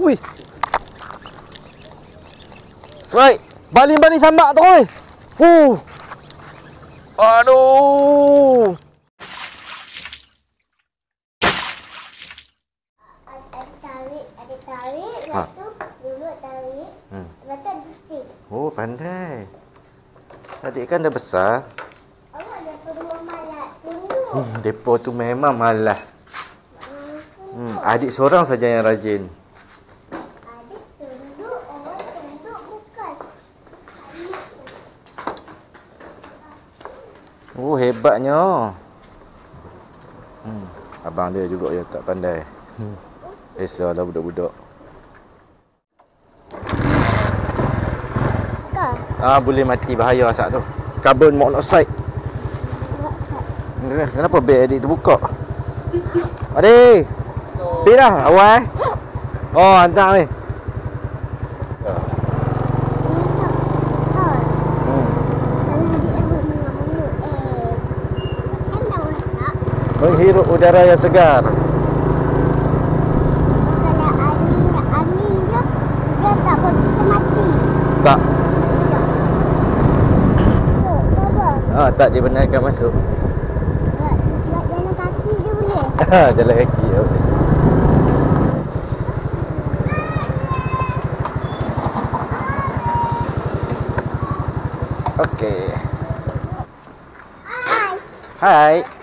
Ui. Strike. Baling-baling sambak tu oi. Fuh. Aduh. Ada tarik, ada tarik, Ha. tu tarik, Hmm. lepas tu ada pusing. Oh, pandai. Adik kan dah besar. Awak dah perlu tunduk. Hmm, depa tu memang malas. Hmm, adik seorang saja yang rajin. Adik tunduk, orang tunduk bukan. Oh, hebatnya. Hmm, abang dia juga yang tak pandai. Hmm. Esalah budak-budak. Ah, boleh mati bahaya asap tu. Carbon monoxide. Eh, Kenapa beg adik terbuka? Adik. Pi dah, awal. Oh, hantar ni. Kau. Hmm. Kalau adik abang dengan mulut, eh. Kan dah masak. Menghirup udara yang segar. Kalau angin, angin je, dia tak buat kita mati. Tak. Ah, tak dibenarkan masuk. Jalan kaki dia boleh. Jalan kaki. ya boleh. Okey. Hai. Hai.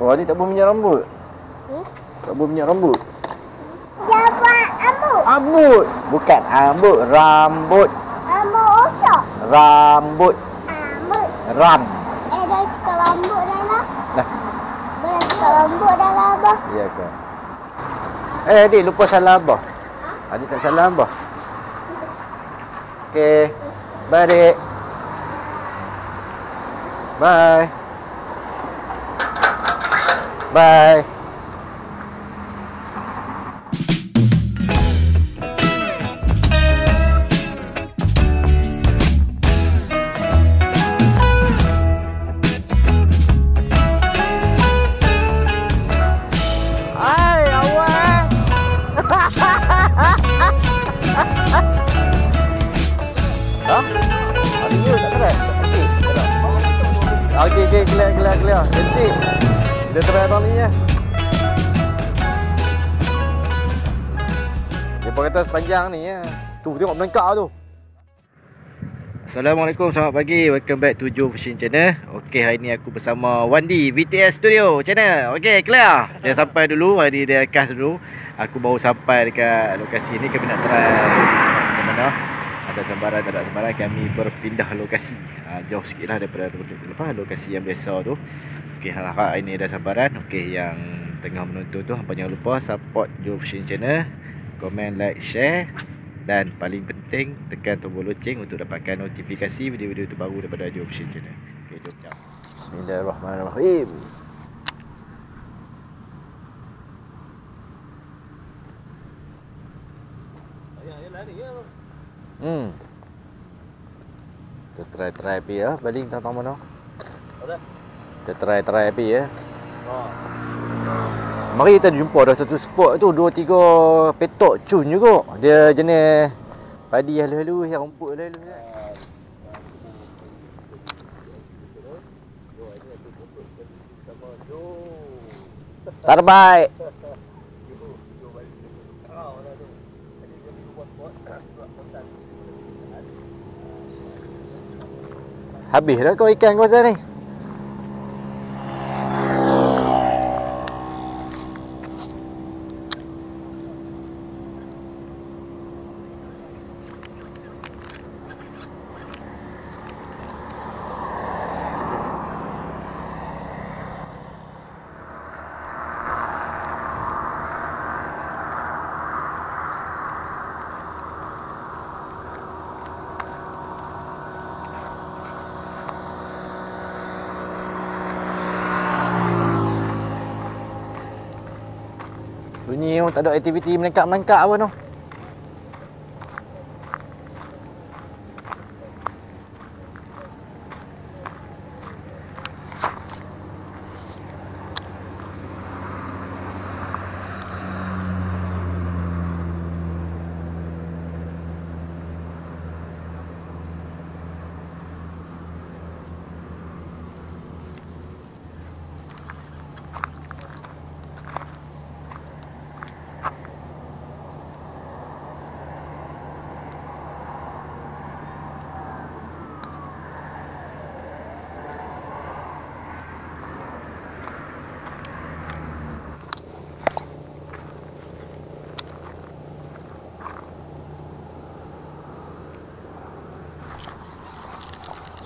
Oh, ni tak boleh minyak rambut. Hmm? Tak boleh minyak rambut. Siapa ambu? Rambut. Bukan rambut, rambut. Ambu usok. Rambut. Ambu. Ram. Eh, dah suka rambut dah lah. Dah suka rambut dah lah, abah. ya ke? Eh, adik lupa salam abah. Adik tak salam abah. Okey. Bye, adik. Bye. Bye. Sepanjang ni ya. Tu tengok melengkak tu. Assalamualaikum, selamat pagi. Welcome back to Joe Fishing Channel. Okey, hari ni aku bersama Wandi VTS Studio Channel. Okey, clear. Dia sampai dulu, hari ni dia cast dulu. Aku baru sampai dekat lokasi ni kami nak try macam mana. Ada sambaran, tak ada sambaran. Kami berpindah lokasi. Ha, jauh sikit lah daripada apa, lokasi yang biasa tu. Okey, harap hari ni ada sambaran. Okey, yang tengah menonton tu, hampa jangan lupa support Joe Fishing Channel. Komen, like, share dan paling penting tekan tombol loceng untuk dapatkan notifikasi video-video terbaru daripada Joe Fishing Channel. Okey, jom jap. Bismillahirrahmanirrahim. Hmm. Kita try try pi ya, baling tak tahu mana. Kita try try pi ya. Mari kita jumpa dah satu spot tu dua tiga petok cun juga. Dia jenis padi halu-halu yang rumput halu-halu kan. Terbaik. Habis dah kau ikan kau ni? Bunyi tu tak ada aktiviti menangkap-menangkap apa tu.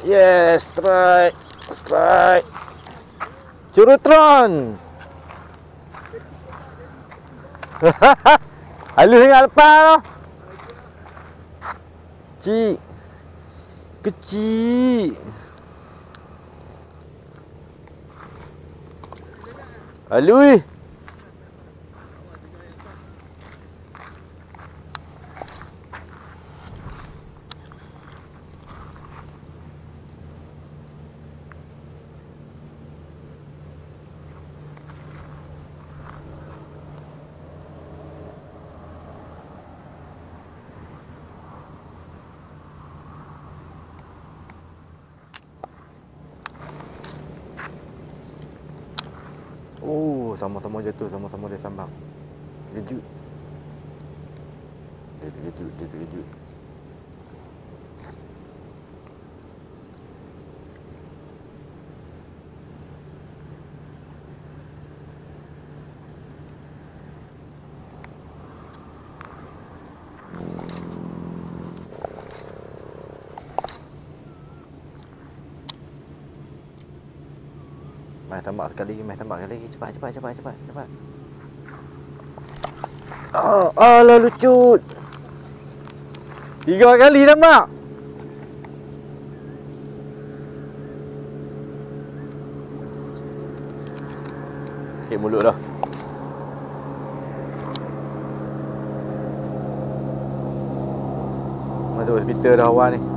Yes, strike. Strike. Curutron. Halus sangat lepas tu. Kecil. Kecil. Halus. Oh, sama-sama jatuh, sama-sama dia sambang. Terkejut. Dia terkejut, dia terkejut. Mai tambah sekali lagi, mai tambah sekali lagi. Cepat, cepat, cepat, cepat, cepat. Oh, alah lucut. Tiga kali tambah. Sikit mulut dah. Masuk hospital dah awal ni.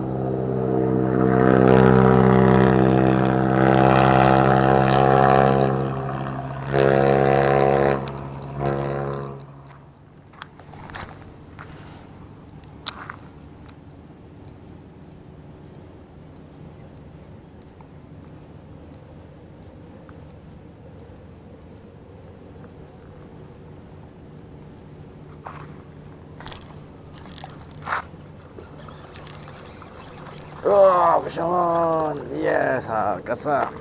Sean. Yes, kasar.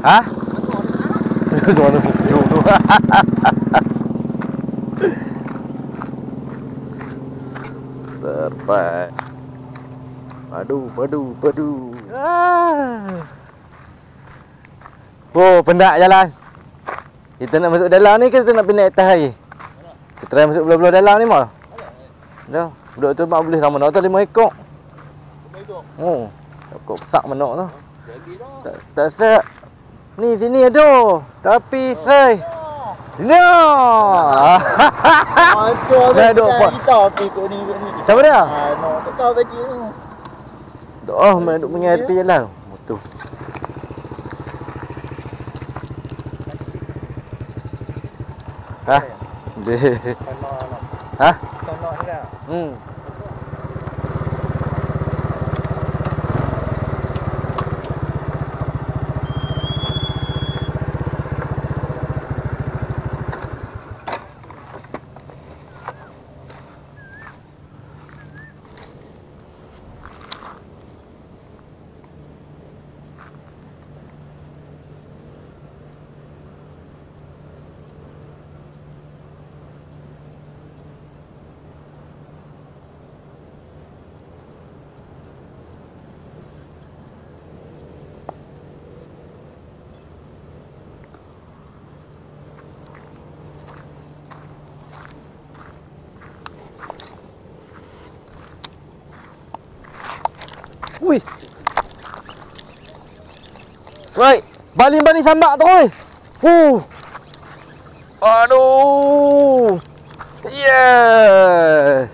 Hah? Suara hujung tu. Tepat. Padu, padu, padu. Ah. Oh, pendak jalan. Kita nak masuk dalam ni ke kita nak pindah atas air? Kita try masuk belah-belah dalam ni mal. Dah. Budak tu mak boleh sama nak tu lima ekor. Oh. Ekor besar menok tu. Tak tak set. Ni sini ada. Tapi sai. No. Tu Dah ada kita api kot ni kot ni. Siapa dia? Ah, no, tak tahu baju tu. Oh, main duk mengai tepi jalan. Betul. Ha? Dia. Sana nak. Ha? Sana ni dah. Hmm. Ui. Strike. Baling-baling sambak tu oi. Fuh. Aduh. Yes.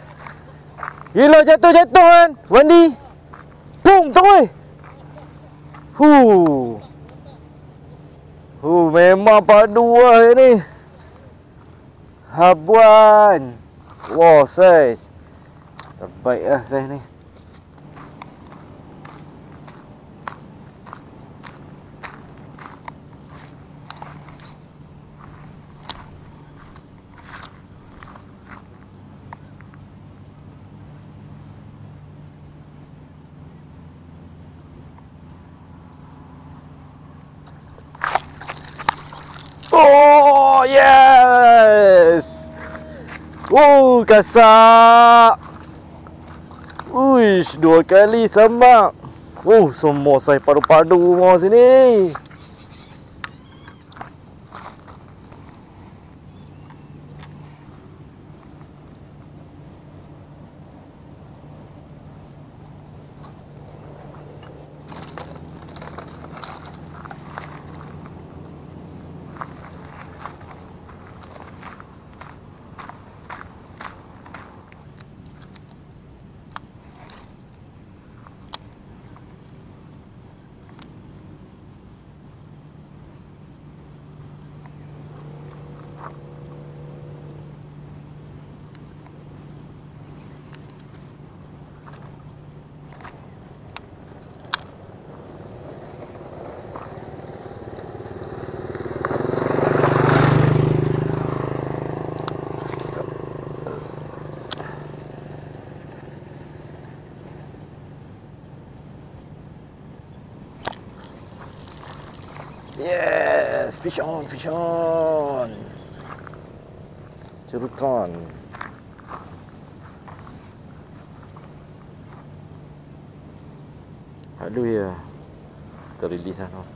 Gila jatuh-jatuh kan. Wandi. Boom tu oi. Huh. Huh, memang padu lah ni. Habuan. Wow, saiz. Terbaik lah saiz ni. Oh! Oh yes. Oh kasak. Uish, dua kali semak. Oh, semua saya padu-padu mau sini. Yes, fish on, fish on. Cerutan. Aduh ya. Terilis lah. noh.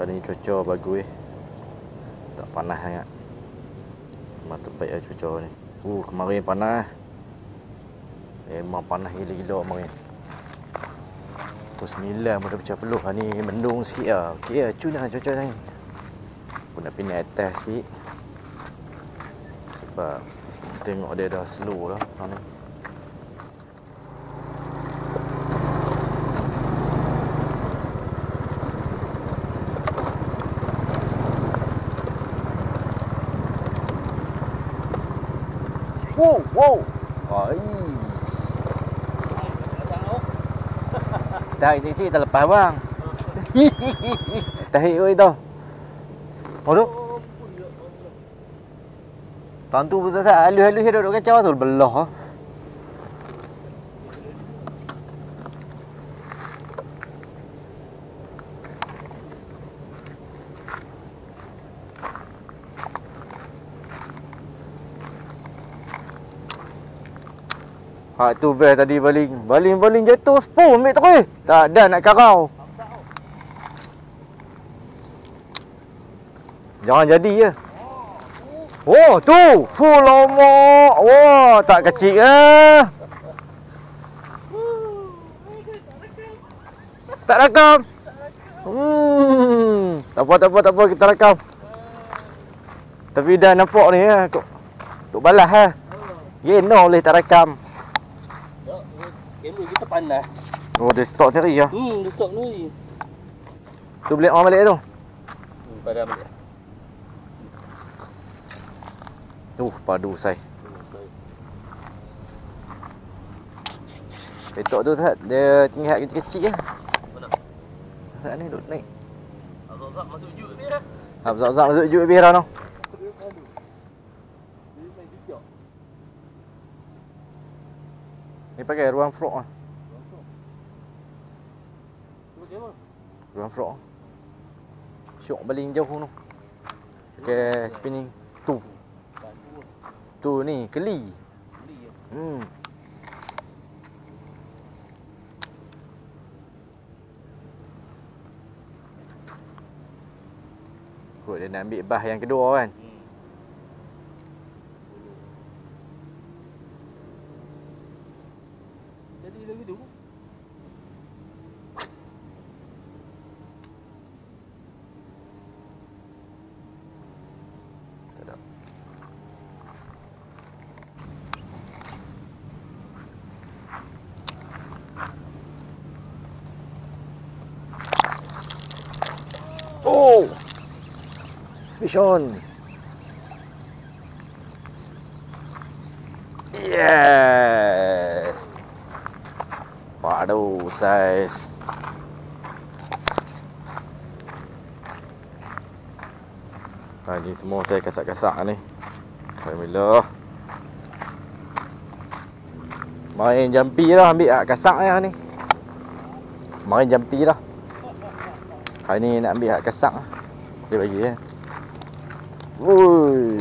Hari ni cuaca bagus eh. Tak panas sangat. Memang terbaik lah cuaca ni. Uh, kemarin panas. Memang panas gila-gila kemarin. Pukul 9 pun dah pecah peluh. Hari ni mendung sikit lah. Okey lah, cun lah cuaca ni. Aku nak pindah atas sikit. Sebab tengok dia dah slow dah. Ha, ni. Wow, wow. Ai. Dah cik-cik dah lepas bang. Tahi oi tu. Oh tu. Tahun tu betul tak halus-halus dia duduk kacau tu belah. ah. Ha tu best tadi baling. Baling-baling jatuh sepul ambil terus. Tak ada nak karau. Jangan jadi je. Oh tu, full lomak. Wah, tak kecil ah. Tak rakam. Hmm. Tak apa, tak apa, tak apa kita rakam. Tapi dah nampak ni ya. Tok, balas ha. Geno boleh tak rakam. Kamera kita panas. Oh, dia stok sendiri ya. Hmm, dia stop ni. Tu boleh on balik tu. Hmm, padam dia. Tu padu sai. Petok tu tak dia tinggal kecil-kecil je. Mana? Tak ni duduk naik. Azab masuk juk dia. Zap-zap masuk juk lebih dah tu. Dia padu. Dia main cucuk. Ni pakai ruang frog ah. Ruang frog. Syok baling jauh tu. Pakai spinning. Tu. Tu ni keli. Hmm. Kot dia nak ambil bah yang kedua kan. Hmm. On. Yes. Waduh, saiz. Ha, ni semua saya kasak-kasak ni. Alhamdulillah. Main jampi dah ambil hak kasak ya ni. Main jampi dah. Hari ni nak ambil hak kasak lah. Dia bagi ya. Woi.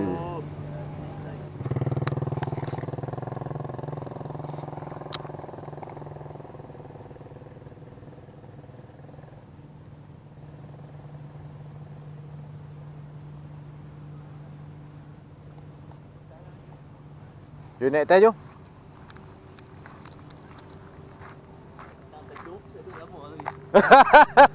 Jom naik atas jom. Tak teduh, teduh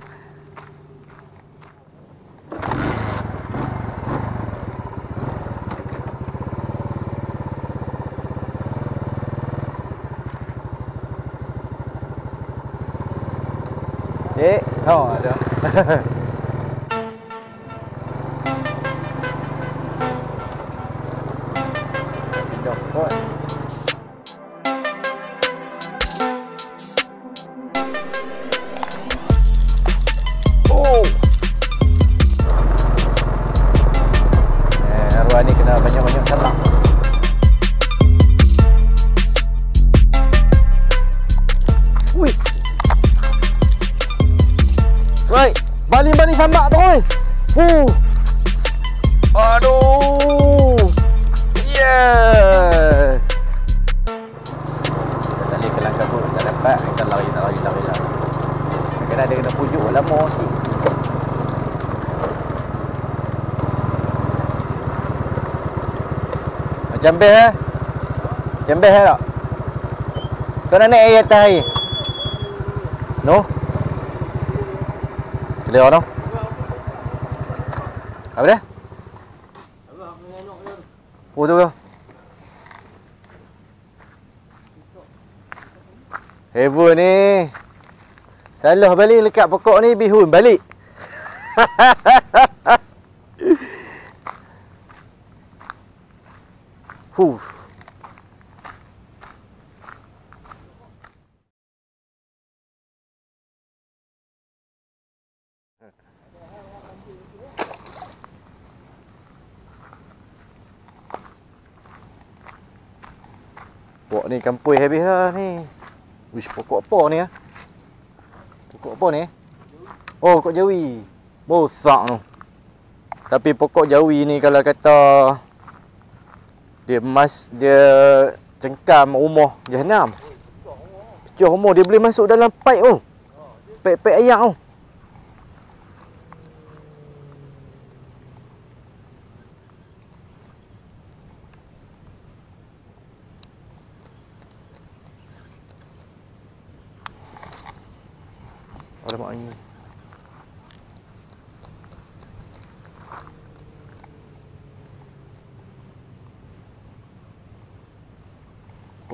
lama lagi. Dek. Oh, ada. Macam best eh? Macam best eh tak? Kau nak naik air atas air? No? Clear no? Apa dia? Oh tu ke? Heaven ni. Salah balik lekat pokok ni bihun balik. Huh. Pokok ni kampui habis lah ni. Wish pokok apa ni ah? Pokok apa ni? Oh, pokok jawi. Bosak tu. Tapi pokok jawi ni kalau kata dia mas dia cengkam rumah jahanam. Pecah rumah dia boleh masuk dalam pipe tu. Pipe-pipe ayak tu. Alamak ni.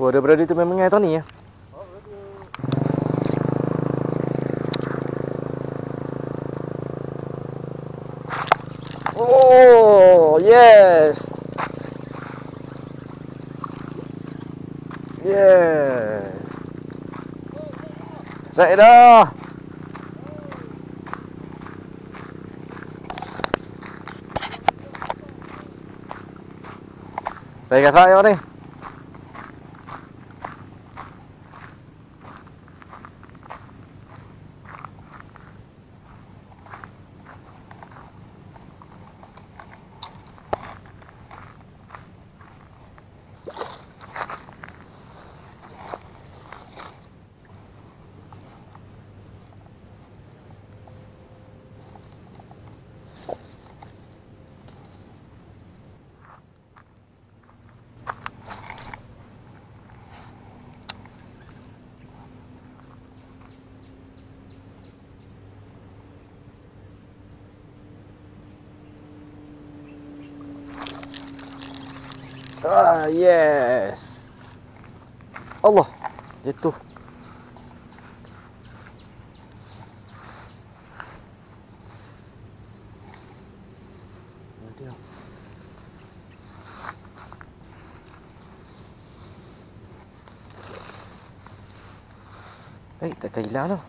Oh, ada berada tu memang air ni ya. Oh, yes. Yes. Straight dah. Đây cả thôi đi. Ah yes. Allah jatuh. Baik, takkan hilang lah.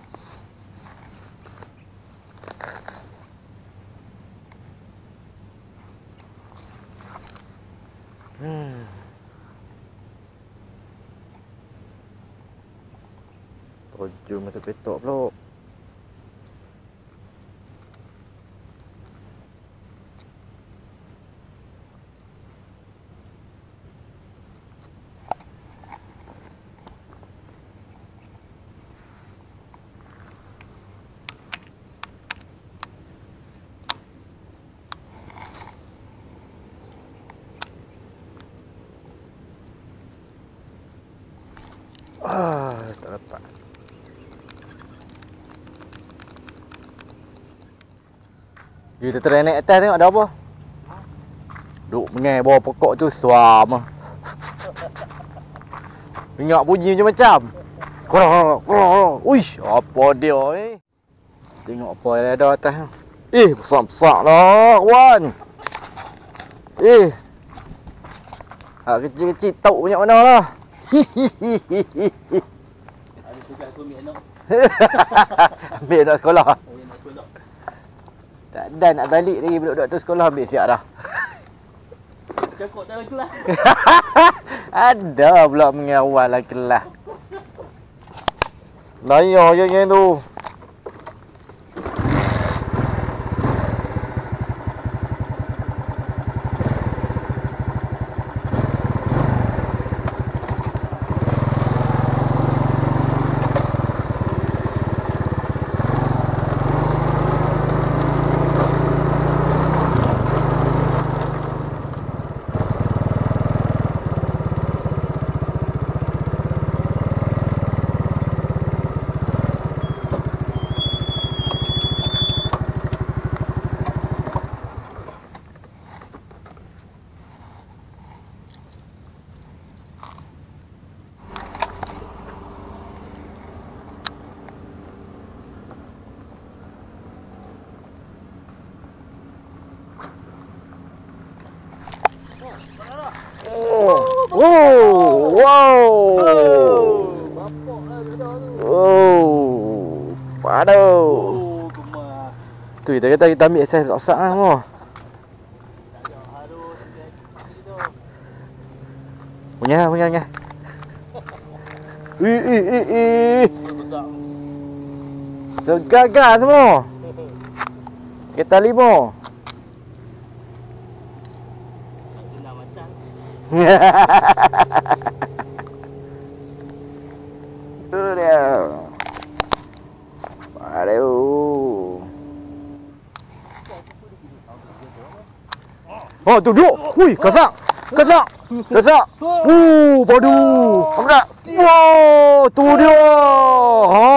Tujuh masa petok pula. Ah, tak dapat. Kita try naik atas tengok ada apa. Duk mengai bawah pokok tu suam. Ingat bunyi macam-macam. Uish, apa dia eh? Tengok apa yang ada atas. Eh, besar-besar lah, kawan. Eh. Ah, kecil-kecil tahu banyak mana lah. Ada aku ambil anak. Ambil sekolah. Tak ada nak balik lagi budak-budak tu sekolah ambil siap dah. Cakap dalam kelas. Ada pula mengawal lah kelas. Layar je yang tu. Oh, oh, wow. Bapak lah ada tu. Oh, padu. Oh, gemar. Tu kita ambil ah semua. Tak harus sampai tu. Punya, punya, punya. Ih, ih, ih, ih. Oh, besar. Segagal semua. Kita lima. Nak macam. Tu dia. Aduh. Oh, duduk. Hui, kasak. Kasak. Kasak. Uh, padu. Angkat. Wow, tu dia. Ha.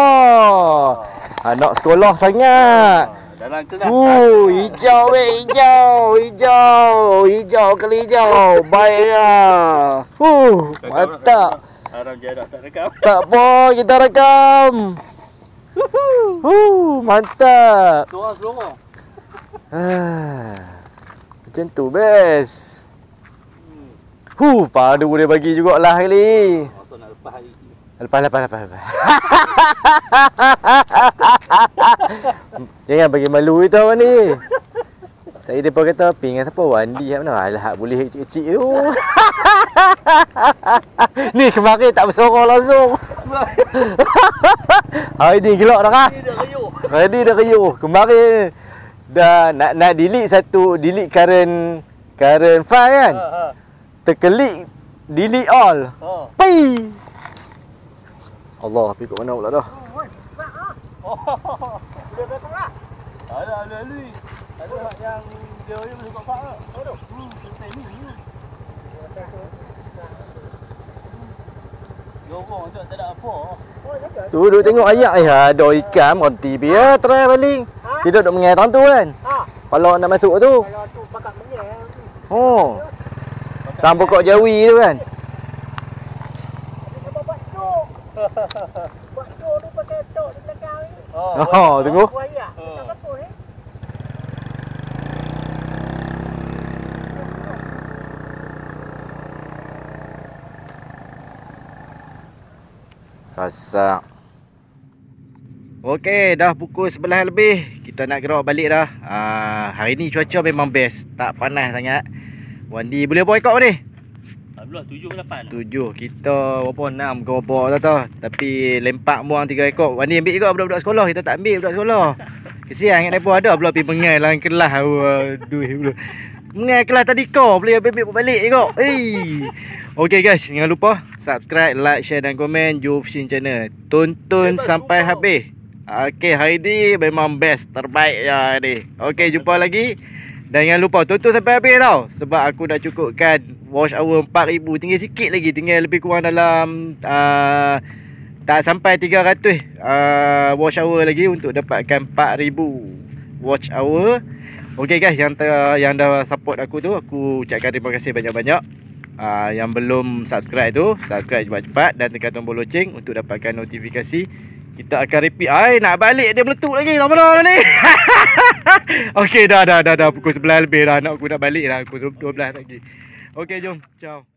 Anak sekolah sangat. Dalam kelas. Uh, hijau weh, hijau, hijau, hijau kali hijau. Baiklah. Uh, mantap. Haram jarak tak rekam. Tak apa, kita rekam. Uh, mantap. Seorang seorang. Ah, macam tu best. Huh, padu boleh bagi jugalah kali. Masa nak lepas hari ni. Lepas, lepas, lepas, lepas. Jangan bagi malu itu awak ni. Saya depa kata ping siapa Wandi kat mana? Alah boleh kecil-kecil tu. ni kemarin tak bersorong langsung. Hari ni gelak dah kah? Ni dah. Hari ni dah kayuh. Kemarin dah nak nak delete satu delete current current file kan. Ha ha. Terkelik delete all. Ha. Pi. Allah, pergi kat mana pula dah? Oh. Boleh betul lah. Ada ada lui. Ada hak yang dia boleh buat pak ke? Ada. Hmm, selesai ni. ni. Tu tak ada apa. Tu duduk tengok ayat eh ada ikan roti biar try baling. Tidak duk mengai tu kan. Ha, Kalau nak masuk tu. kalau tu pakat menyel. Oh. Tam pokok jawi tu kan. Apa buat tok? Buat tu pakai tok di belakang ni. Oh, tunggu. Buaya. Ha. Tak apa eh. Kasak. Okey, dah pukul 11 lebih. Kita nak gerak balik dah. Uh, hari ni cuaca memang best. Tak panas sangat. Wandi boleh bawa ekor ni? Alhamdulillah tujuh ke lapan. Tujuh. Kita berapa? Enam ke berapa tak tahu. Tapi lempak muang tiga ekor. Wandi ambil juga budak-budak sekolah. Kita tak ambil budak sekolah. Kesian ingat mereka ada pula pergi mengai dalam kelas. Aduh. pula. Mengai kelas tadi kau. Boleh ambil balik juga. Hey. Okay guys. Jangan lupa subscribe, like, share dan komen Joe Fishing Channel. Tonton sampai habis. Okay, hari ni memang best. Terbaik ya ni. Okay, jumpa lagi. Dan jangan lupa tonton sampai habis tau. Sebab aku dah cukupkan wash hour 4000. Tinggal sikit lagi. Tinggal lebih kurang dalam... Uh, tak sampai 300 uh, wash hour lagi untuk dapatkan 4000 watch hour. Okay guys, yang ter, yang dah support aku tu, aku ucapkan terima kasih banyak-banyak. Uh, yang belum subscribe tu, subscribe cepat-cepat dan tekan tombol loceng untuk dapatkan notifikasi kita akan repeat. Ai nak balik dia meletup lagi. Tak mana ni. Okey dah dah dah dah pukul 11 lebih dah nak aku nak balik dah pukul 12 lagi. Okey jom. Ciao.